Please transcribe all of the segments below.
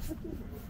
Thank you.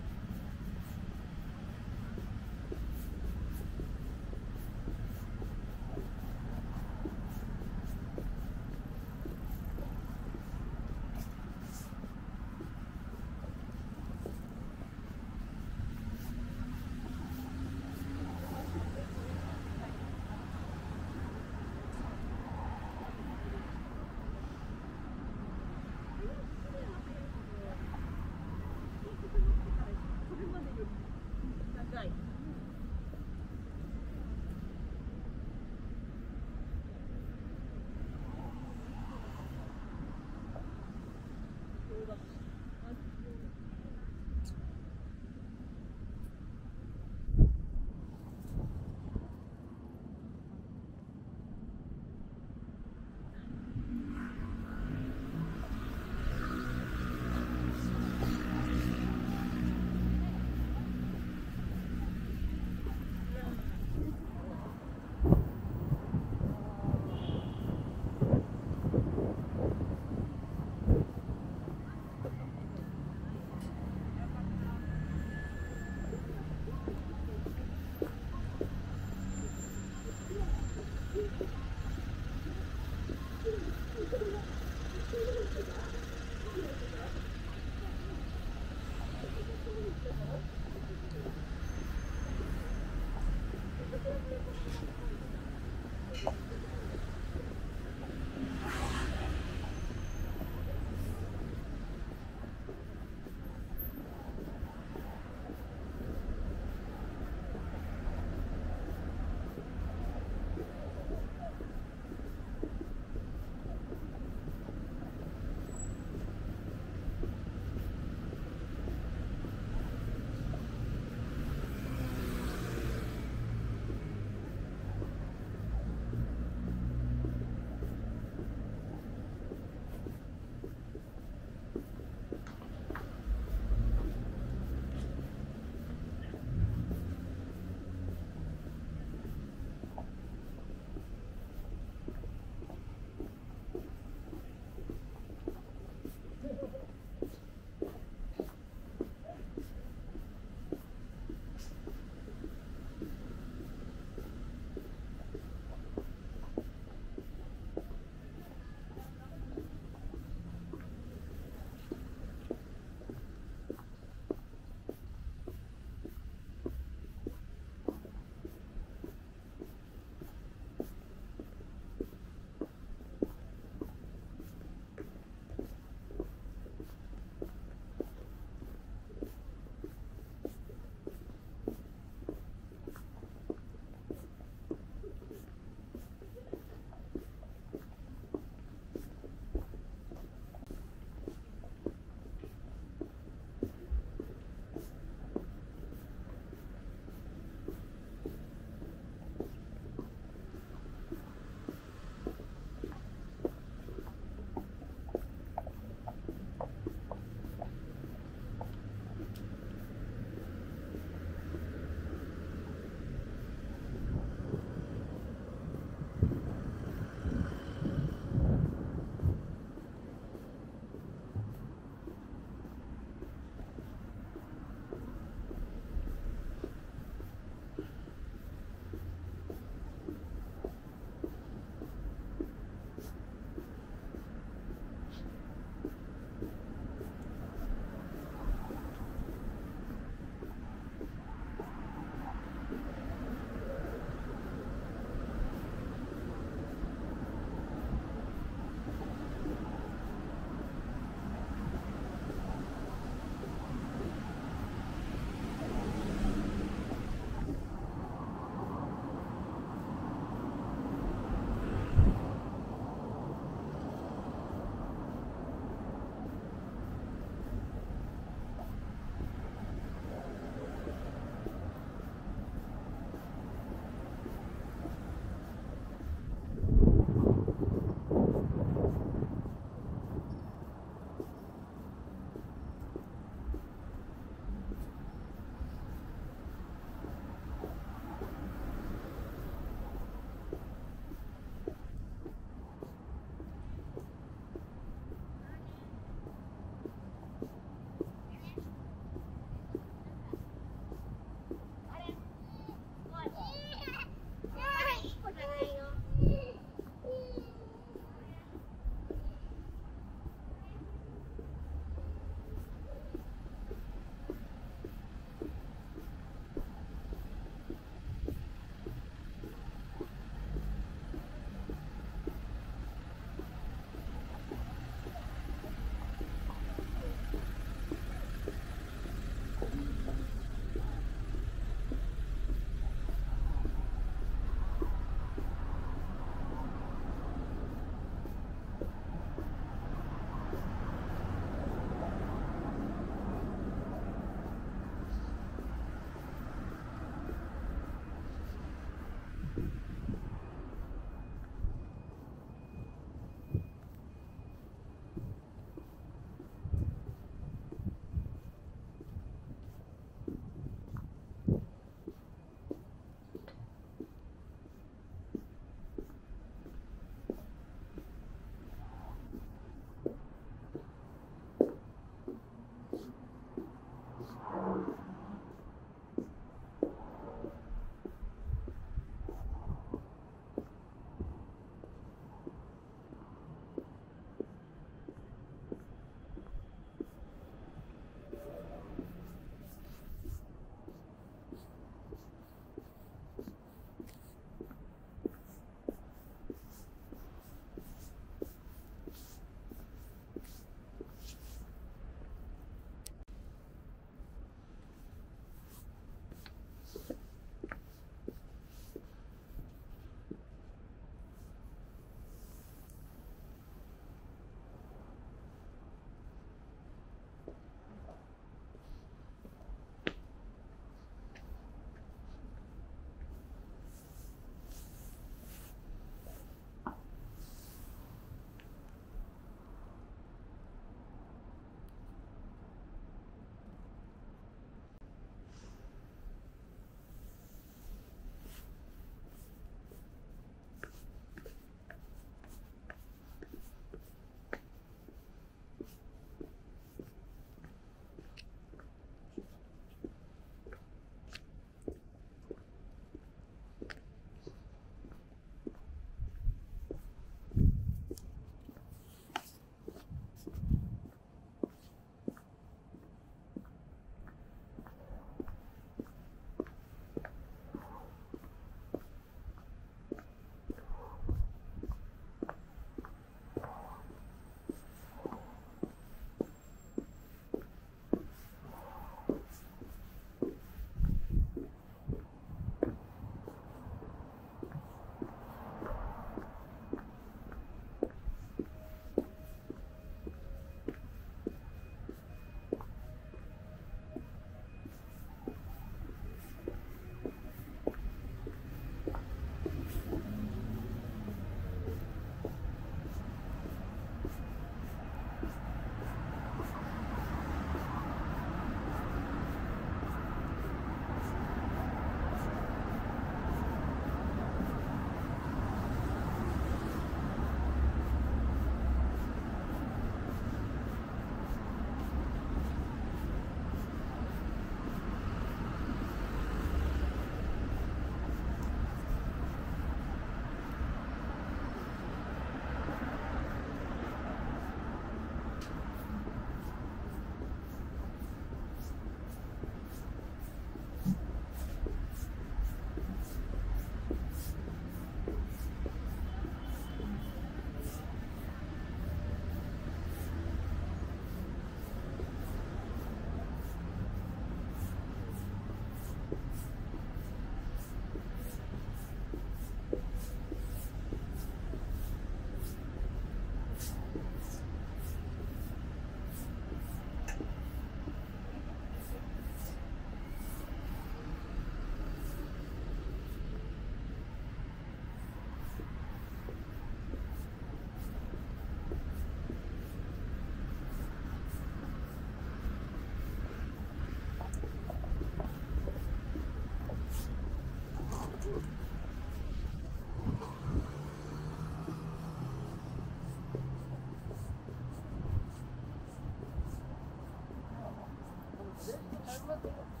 What the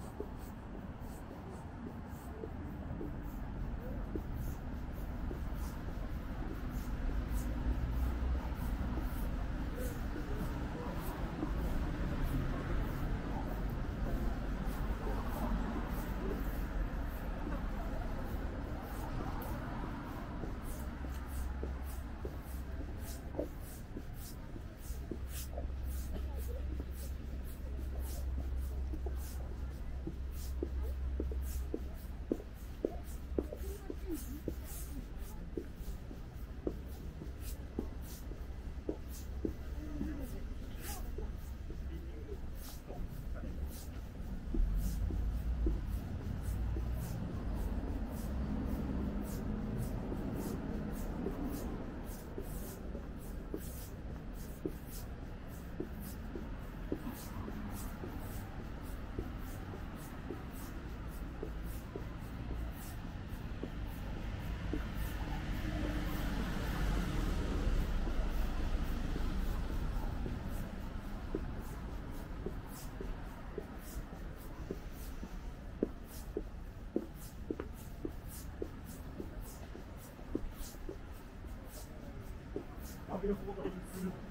浴びる方法。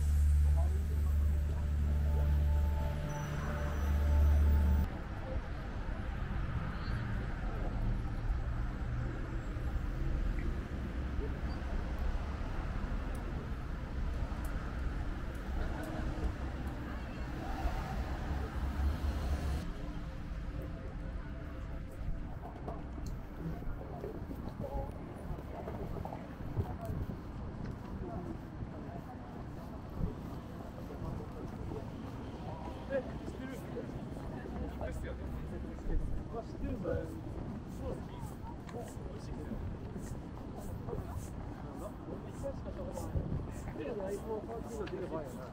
Thank you.